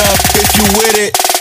up if you with it, it.